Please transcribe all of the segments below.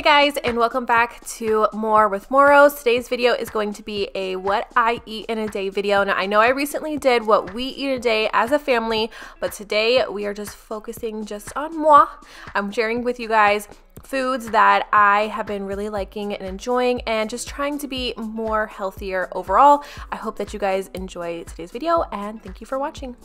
Hey guys and welcome back to More with Morrows. Today's video is going to be a what I eat in a day video. Now I know I recently did what we eat a day as a family, but today we are just focusing just on moi. I'm sharing with you guys foods that I have been really liking and enjoying and just trying to be more healthier overall. I hope that you guys enjoy today's video and thank you for watching.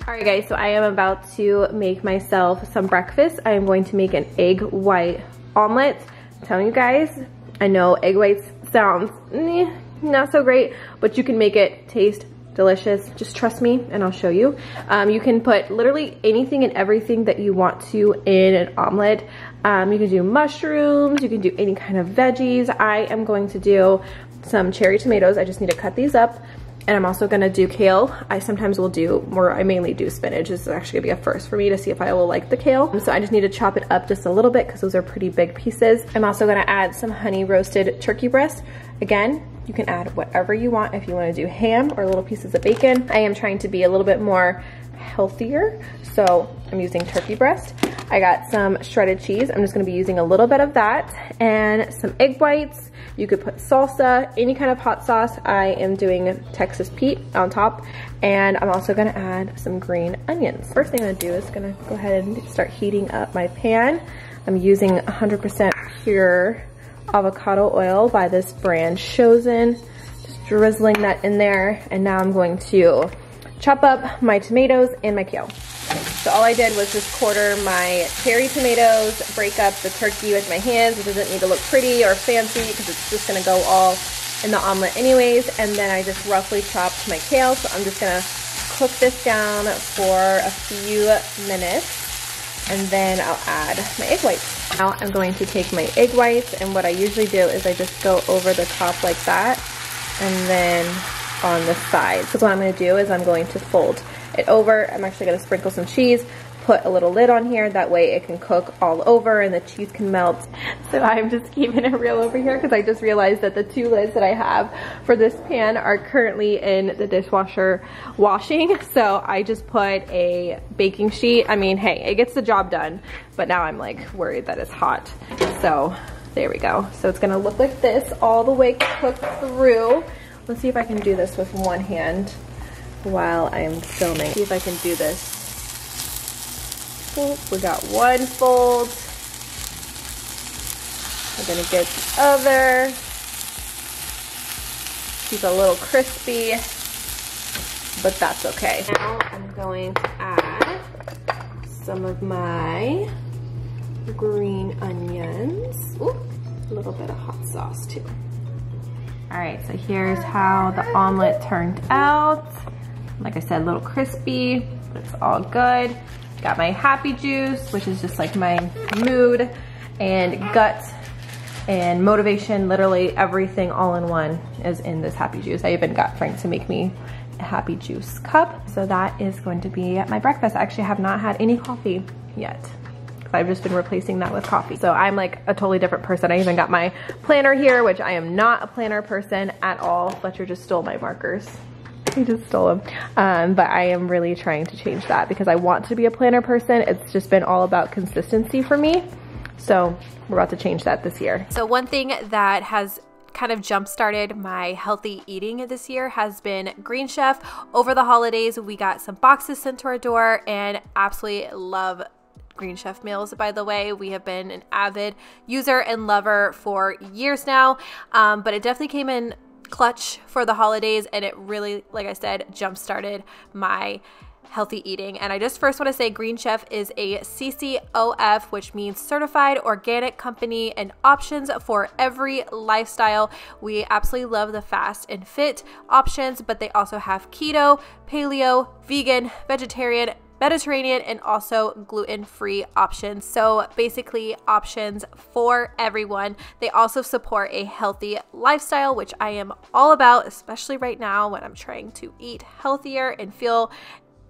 Alright guys, so I am about to make myself some breakfast. I am going to make an egg white omelet. I'm telling you guys, I know egg whites sounds eh, not so great, but you can make it taste delicious. Just trust me and I'll show you. Um, you can put literally anything and everything that you want to in an omelet. Um, you can do mushrooms, you can do any kind of veggies. I am going to do some cherry tomatoes. I just need to cut these up and I'm also gonna do kale. I sometimes will do, more. I mainly do spinach. This is actually gonna be a first for me to see if I will like the kale. So I just need to chop it up just a little bit because those are pretty big pieces. I'm also gonna add some honey roasted turkey breast. Again, you can add whatever you want if you wanna do ham or little pieces of bacon. I am trying to be a little bit more healthier, so I'm using turkey breast. I got some shredded cheese. I'm just gonna be using a little bit of that and some egg whites, you could put salsa, any kind of hot sauce. I am doing Texas Pete on top. And I'm also gonna add some green onions. First thing I'm gonna do is gonna go ahead and start heating up my pan. I'm using 100% pure avocado oil by this brand Chosen. Just drizzling that in there. And now I'm going to chop up my tomatoes and my kale. So all I did was just quarter my cherry tomatoes, break up the turkey with my hands. It doesn't need to look pretty or fancy because it's just going to go all in the omelet anyways. And then I just roughly chopped my kale. So I'm just going to cook this down for a few minutes and then I'll add my egg whites. Now I'm going to take my egg whites and what I usually do is I just go over the top like that and then on the side. So what I'm going to do is I'm going to fold it over. I'm actually going to sprinkle some cheese, put a little lid on here. That way it can cook all over and the cheese can melt. So I'm just keeping it real over here because I just realized that the two lids that I have for this pan are currently in the dishwasher washing. So I just put a baking sheet. I mean, hey, it gets the job done, but now I'm like worried that it's hot. So there we go. So it's gonna look like this all the way cooked through. Let's see if I can do this with one hand while I'm filming. See if I can do this. we got one fold. We're gonna get the other. Keep a little crispy, but that's okay. Now I'm going to add some of my green onions. Ooh, a little bit of hot sauce too. All right, so here's how the omelet turned out. Like I said, a little crispy, but it's all good. Got my happy juice, which is just like my mood and gut and motivation, literally everything all in one is in this happy juice. I even got Frank to make me a happy juice cup. So that is going to be my breakfast. I actually have not had any coffee yet. I've just been replacing that with coffee. So I'm like a totally different person. I even got my planner here, which I am not a planner person at all. Fletcher just stole my markers. He just stole them. Um, but I am really trying to change that because I want to be a planner person. It's just been all about consistency for me. So we're about to change that this year. So one thing that has kind of jump started my healthy eating this year has been Green Chef. Over the holidays, we got some boxes sent to our door and absolutely love Green Chef meals, by the way. We have been an avid user and lover for years now, um, but it definitely came in clutch for the holidays and it really, like I said, jump started my healthy eating. And I just first want to say Green Chef is a CCOF, which means certified organic company and options for every lifestyle. We absolutely love the fast and fit options, but they also have keto, paleo, vegan, vegetarian, Mediterranean and also gluten-free options. So basically options for everyone. They also support a healthy lifestyle, which I am all about, especially right now when I'm trying to eat healthier and feel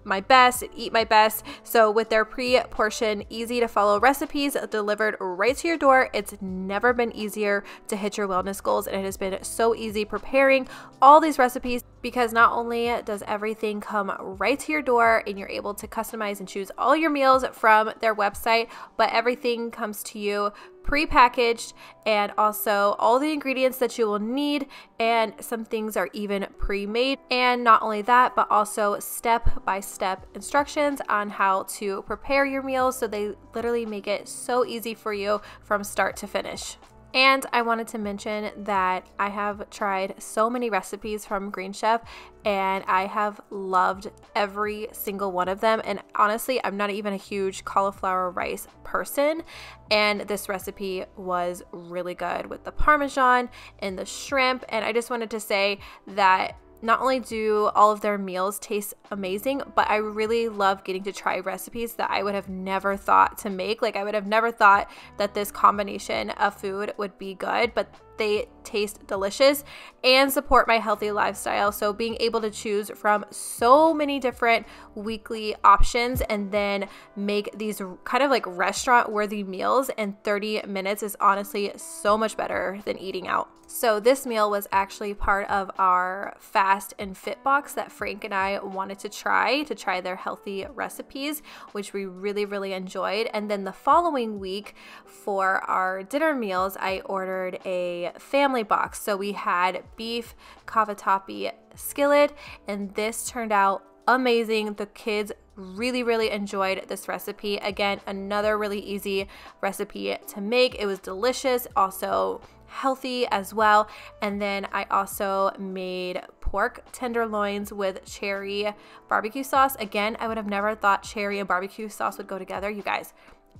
my best and eat my best. So with their pre-portion, easy to follow recipes delivered right to your door, it's never been easier to hit your wellness goals and it has been so easy preparing all these recipes because not only does everything come right to your door and you're able to customize and choose all your meals from their website, but everything comes to you pre-packaged and also all the ingredients that you will need and some things are even pre-made and not only that but also step-by-step -step instructions on how to prepare your meals so they literally make it so easy for you from start to finish. And I wanted to mention that I have tried so many recipes from Green Chef and I have loved every single one of them. And honestly, I'm not even a huge cauliflower rice person. And this recipe was really good with the Parmesan and the shrimp. And I just wanted to say that not only do all of their meals taste amazing, but I really love getting to try recipes that I would have never thought to make. Like, I would have never thought that this combination of food would be good, but they taste delicious and support my healthy lifestyle. So, being able to choose from so many different weekly options and then make these kind of like restaurant worthy meals in 30 minutes is honestly so much better than eating out. So, this meal was actually part of our fast and fit box that Frank and I wanted to try to try their healthy recipes, which we really, really enjoyed. And then the following week for our dinner meals, I ordered a family box. So we had beef cavatappi skillet, and this turned out amazing. The kids really, really enjoyed this recipe. Again, another really easy recipe to make. It was delicious, also healthy as well. And then I also made pork tenderloins with cherry barbecue sauce. Again, I would have never thought cherry and barbecue sauce would go together. You guys,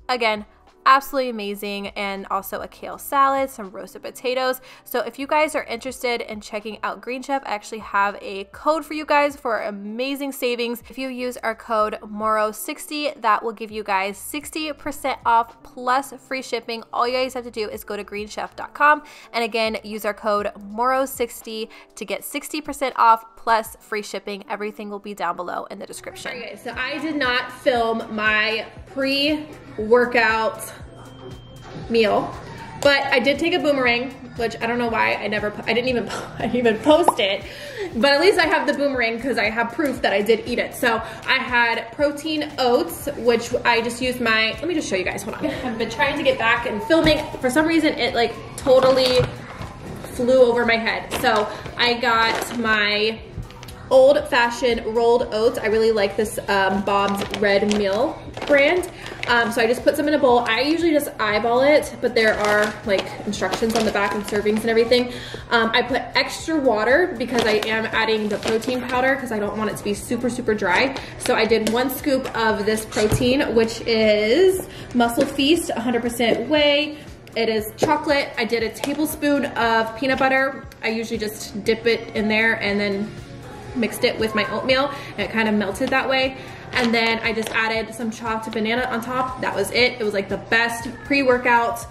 again, absolutely amazing and also a kale salad, some roasted potatoes. So if you guys are interested in checking out Green Chef, I actually have a code for you guys for amazing savings. If you use our code MORROWS60, that will give you guys 60% off plus free shipping. All you guys have to do is go to greenchef.com and again, use our code MORROWS60 to get 60% off plus free shipping. Everything will be down below in the description. Okay, so I did not film my pre-workout meal, but I did take a boomerang, which I don't know why I never, I didn't even, I didn't even post it, but at least I have the boomerang because I have proof that I did eat it. So I had protein oats, which I just used my, let me just show you guys, hold on. I've been trying to get back and filming. For some reason, it like totally flew over my head. So I got my old fashioned rolled oats. I really like this um, Bob's Red Mill brand. Um, so I just put some in a bowl. I usually just eyeball it, but there are like instructions on the back and servings and everything. Um, I put extra water because I am adding the protein powder because I don't want it to be super, super dry. So I did one scoop of this protein, which is Muscle Feast 100% whey. It is chocolate. I did a tablespoon of peanut butter. I usually just dip it in there and then mixed it with my oatmeal and it kind of melted that way. And then I just added some chopped banana on top. That was it. It was like the best pre-workout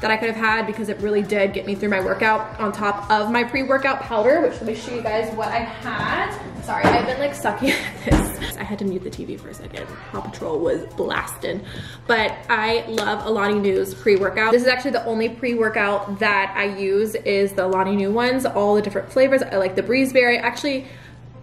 that I could have had because it really did get me through my workout on top of my pre-workout powder, which let me show you guys what I had. Sorry, I've been like sucking at this. I had to mute the TV for a second. Paw Patrol was blasting. But I love Alani Nu's pre-workout. This is actually the only pre-workout that I use is the Alani Nu ones, all the different flavors. I like the Breezeberry. Actually,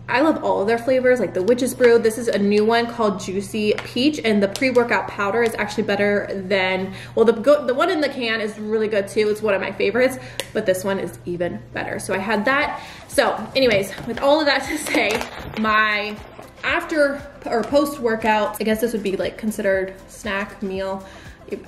I love all of their flavors, like the Witch's Brew. This is a new one called Juicy Peach, and the pre-workout powder is actually better than, well, the, the one in the can is really good too. It's one of my favorites, but this one is even better. So I had that. So anyways, with all of that to say, my after or post-workout, I guess this would be like considered snack meal.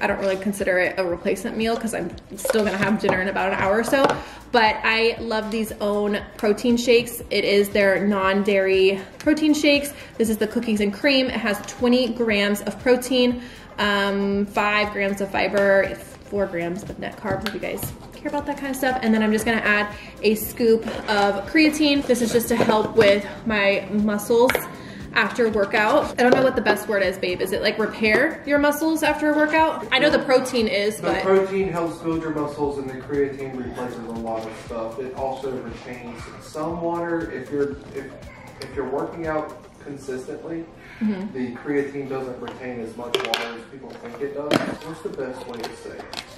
I don't really consider it a replacement meal because I'm still gonna have dinner in about an hour or so. But I love these OWYN protein shakes. It is their non-dairy protein shakes. This is the cookies and cream. It has 20 grams of protein, um, five grams of fiber, four grams of net carbs if you guys care about that kind of stuff. And then I'm just gonna add a scoop of creatine. This is just to help with my muscles after workout. I don't know what the best word is, babe. Is it like repair your muscles after a workout? I know the protein is, the but. protein helps build your muscles and the creatine replaces a lot of stuff. It also retains some water. If you're, if, if you're working out consistently, mm -hmm. the creatine doesn't retain as much water as people think it does. What's the best way to say it?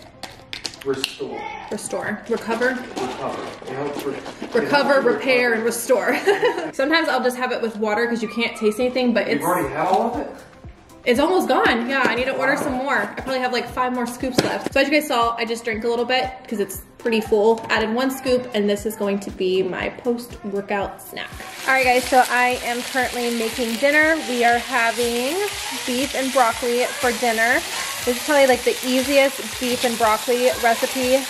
Restore. Restore. Recover. Recover. It helps re recover, repair, recover. and restore. Sometimes I'll just have it with water because you can't taste anything, but You've it's. already had all of it? It's almost gone. Yeah, I need to order some more. I probably have like five more scoops left. So as you guys saw, I just drank a little bit because it's pretty full. Added one scoop and this is going to be my post-workout snack. All right guys, so I am currently making dinner. We are having beef and broccoli for dinner. This is probably like the easiest beef and broccoli recipe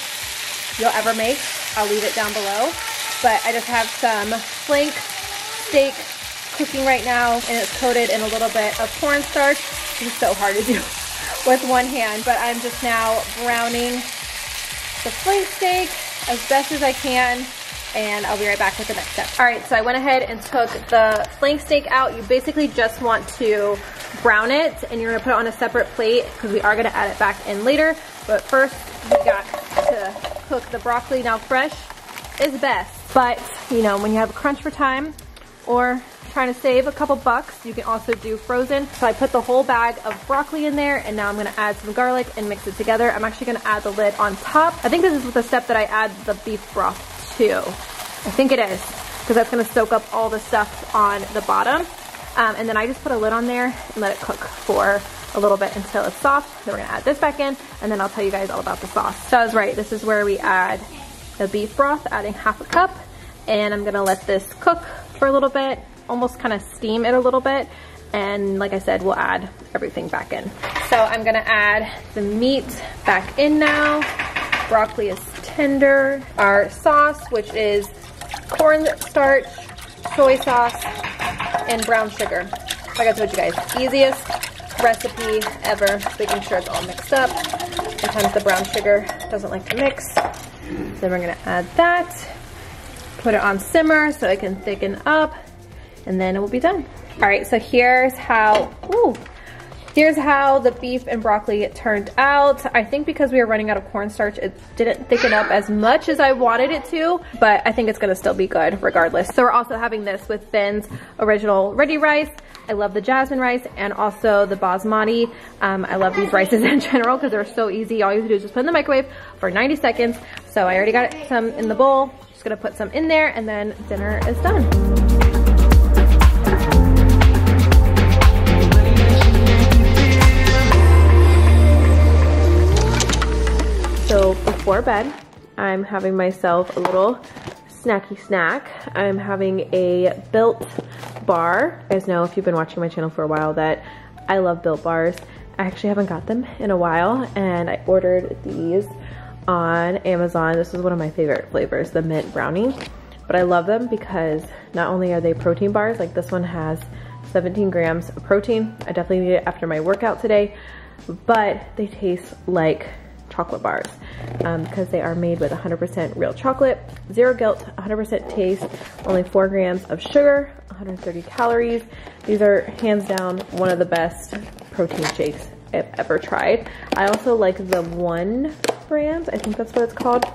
you'll ever make. I'll leave it down below. But I just have some flank steak cooking right now and it's coated in a little bit of cornstarch. It's so hard to do with one hand, but I'm just now browning the flank steak as best as I can and I'll be right back with the next step. All right, so I went ahead and took the flank steak out. You basically just want to brown it and you're gonna put it on a separate plate because we are gonna add it back in later. But first, we got to cook the broccoli. Now fresh is best, but you know, when you have a crunch for time or trying to save a couple bucks, you can also do frozen. So I put the whole bag of broccoli in there and now I'm gonna add some garlic and mix it together. I'm actually gonna add the lid on top. I think this is the step that I add the beef broth to. I think it is, because that's gonna soak up all the stuff on the bottom. Um, and then I just put a lid on there and let it cook for a little bit until it's soft. Then we're gonna add this back in and then I'll tell you guys all about the sauce. So I was right, this is where we add the beef broth, adding half a cup. And I'm gonna let this cook for a little bit almost kind of steam it a little bit. And like I said, we'll add everything back in. So I'm gonna add the meat back in now. Broccoli is tender. Our sauce, which is cornstarch, soy sauce, and brown sugar. Like I told you guys, easiest recipe ever, making sure it's all mixed up. Sometimes the brown sugar doesn't like to mix. So then we're gonna add that, put it on simmer so it can thicken up and then it will be done. All right, so here's how, ooh, here's how the beef and broccoli turned out. I think because we were running out of cornstarch, it didn't thicken up as much as I wanted it to, but I think it's gonna still be good regardless. So we're also having this with Ben's original ready rice. I love the jasmine rice and also the basmati. Um, I love these rices in general because they're so easy. All you have to do is just put in the microwave for 90 seconds. So I already got some in the bowl. Just gonna put some in there and then dinner is done. Before bed, I'm having myself a little snacky snack. I'm having a Built bar. You guys know if you've been watching my channel for a while that I love Built bars. I actually haven't got them in a while and I ordered these on Amazon. This is one of my favorite flavors, the mint brownie. But I love them because not only are they protein bars, like this one has 17 grams of protein. I definitely need it after my workout today, but they taste like chocolate bars because um, they are made with 100% real chocolate, zero guilt, 100% taste, only four grams of sugar, 130 calories. These are hands down one of the best protein shakes I've ever tried. I also like the one brand, I think that's what it's called.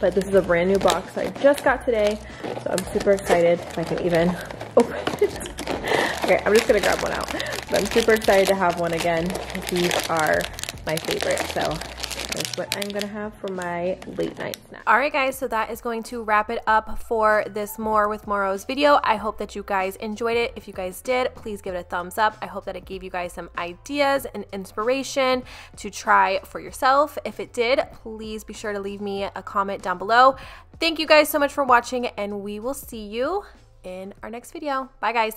But this is a brand new box I just got today, so I'm super excited if I can even open it. Okay, I'm just gonna grab one out. But I'm super excited to have one again. These are my favorite, so is what I'm gonna have for my late night snack. All right guys, so that is going to wrap it up for this More with Morrows video. I hope that you guys enjoyed it. If you guys did, please give it a thumbs up. I hope that it gave you guys some ideas and inspiration to try for yourself. If it did, please be sure to leave me a comment down below. Thank you guys so much for watching and we will see you in our next video. Bye guys.